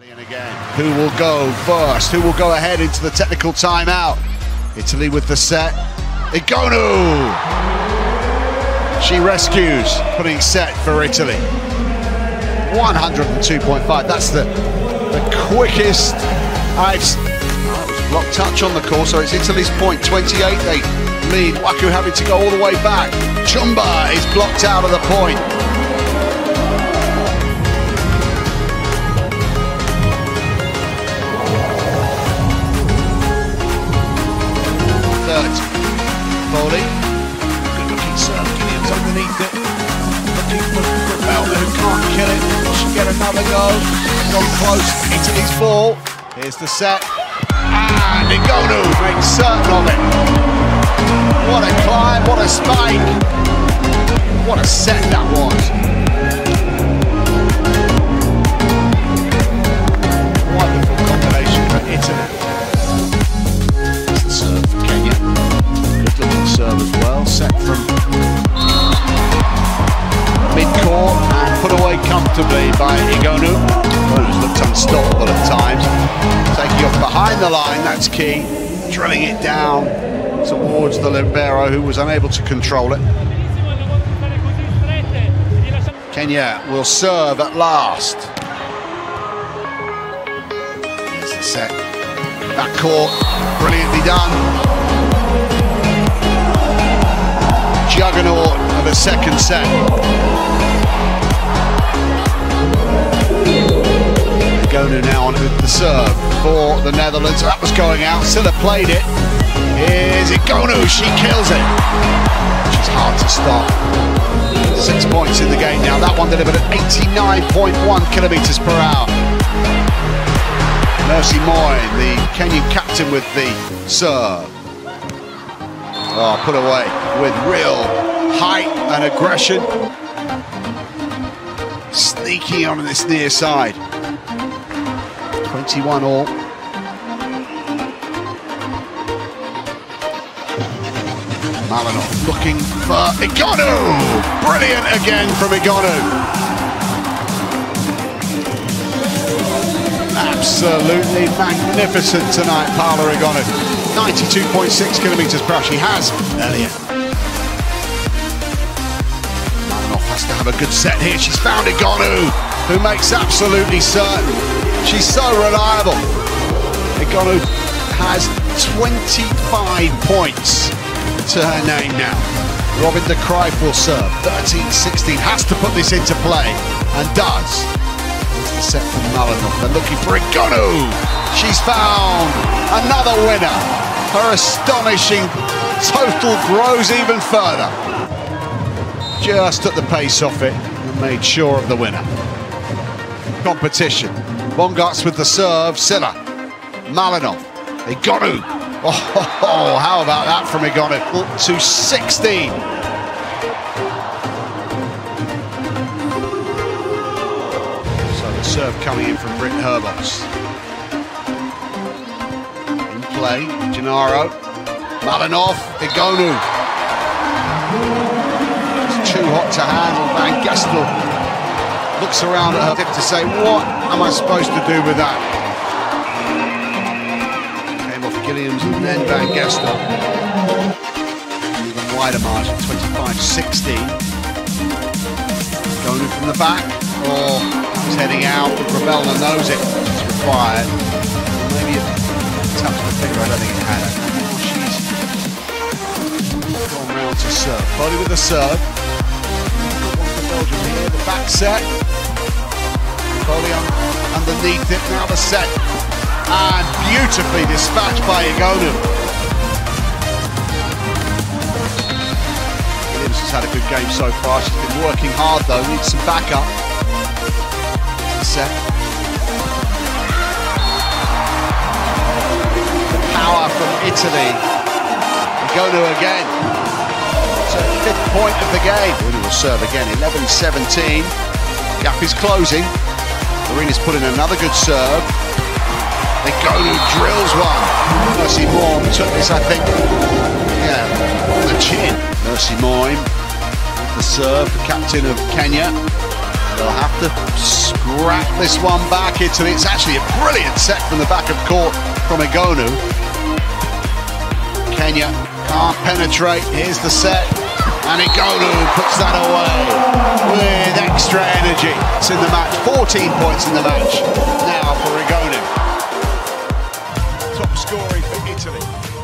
Again, who will go first? Who will go ahead into the technical timeout? Italy with the set. Egonu! She rescues, putting set for Italy. 102.5. That's the the quickest I've. Oh, block touch on the course, so it's Italy's point 28. They lead. Waku having to go all the way back. Chumba is blocked out of the point. Another go. Gone close. Italy's ball. Here's the set. And Egonu makes certain of it. What a climb, what a spike. What a set that was. Combination for Italy. Serve Kenya. Good serve as well. Set from mid-court put away comfortably by Egonu. Egonu's looked unstoppable at times. Taking off behind the line, that's key. Drilling it down towards the libero who was unable to control it. Kenya will serve at last. Here's the set. Back court, brilliantly done. Juggernaut of a second set. For the Netherlands. That was going out. Sylla played it. Is it. Here's. She kills it. She's hard to stop. Six points in the game now. That one delivered at 89.1 kilometres per hour. Mercy Moim, the Kenyan captain with the serve. Oh, put away with real height and aggression. Sneaking on this near side. 21 all. Malinov looking for Egonu! Brilliant again from Egonu. Absolutely magnificent tonight, Paola Egonu. 92.6 kilometres per hour. She has earlier. Malinov has to have a good set here. She's found Egonu, who makes absolutely certain. She's so reliable. Egonu has 25 points to her name now. Robin de Kruijf will serve. 13-16 has to put this into play and does. It's the set from Malinov. They're looking for Egonu. She's found another winner. Her astonishing total grows even further. Just took the pace off it and made sure of the winner. Competition. Bongaerts with the serve. Sylla. Malinov. Egonu. Oh, how about that from Egonu? To 16. So the serve coming in from Britt Herbots. In play, Gennaro. Malinov, Egonu. It's too hot to handle. Van Gestel looks around at her to say, what am I supposed to do with that? Guilliams and then Van Gestel. Even wider margin, 25-16. Going in from the back. Oh, he's heading out. Rebelna knows it. It's required. Maybe it tapped the finger. I don't think it had it. She's gone round to serve. Body with the serve. Belgium here. The back set. Body underneath it. Now the set and beautifully dispatched by Egonu. Williams has had a good game so far. She's been working hard though, needs some backup. Set. Power from Italy. Egonu again. So fifth point of the game. Williams will serve again, 11-17. Gap is closing. Marina's put in another good serve. Egonu drills one. Mercy Moim took this, I think, yeah, the chin. Mercy Moim, the serve, the captain of Kenya. They'll have to scrap this one back, Italy. It's actually a brilliant set from the back of court from Egonu. Kenya can't penetrate. Here's the set. And Egonu puts that away with extra energy. It's in the match. 14 points in the match now for Egonu. Scoring for Italy.